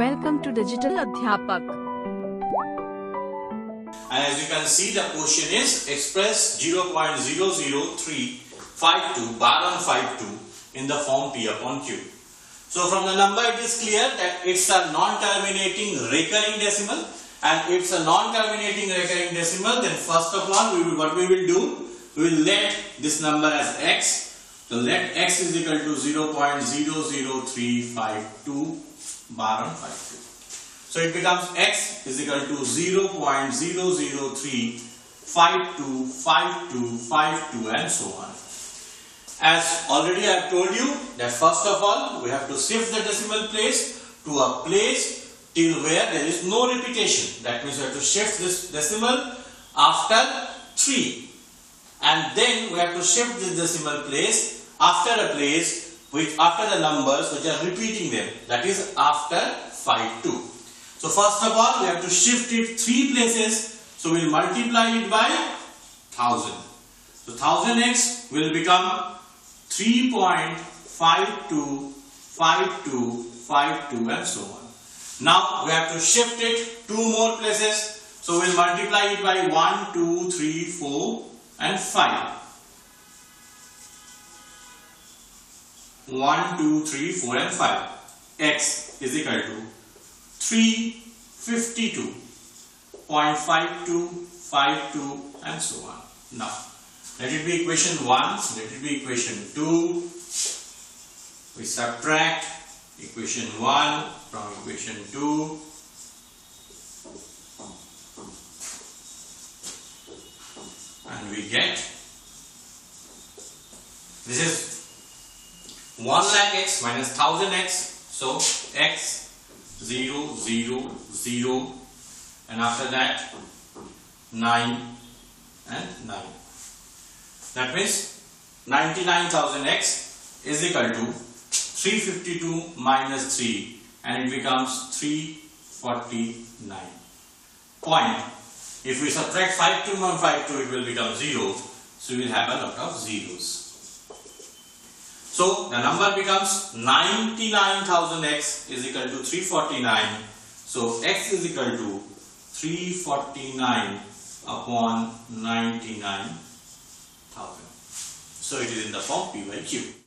Welcome to Digital Adhyapak. And as you can see, the question is express 0.00352 bar on 52 in the form P upon Q. So from the number it is clear that it's a non-terminating recurring decimal and it's a non-terminating recurring decimal then first of all we will, what we will do we will let this number as x so let x is equal to 0.00352 bar on 52 so it becomes x is equal to 0.003525252 and so on. As already I have told you that first of all we have to shift the decimal place to a place till where there is no repetition. That means we have to shift this decimal after 3 and then we have to shift this decimal place after a place which after the numbers which are repeating them that is after 5 2. So first of all we have to shift it 3 places so we will multiply it by 1000. So 1000x will become 3.525252 and so on. Now we have to shift it two more places. So we'll multiply it by 1, 2, 3, 4 and 5. 1, 2, 3, 4 and 5. x is equal to 352.5252 and so on. Now let it be equation 1, let it be equation 2. We subtract equation 1 from equation 2. And we get this is 1 lakh x minus 1000 x. So x 0, 0, 0 and after that 9 and 9. That means 99,000x is equal to 352 minus 3 and it becomes 349. Point. If we subtract 5 2 from 5 2 it will become 0. So we will have a lot of zeros. So the number becomes 99,000x is equal to 349. So x is equal to 349 upon 99,000. So it is in the form p by q.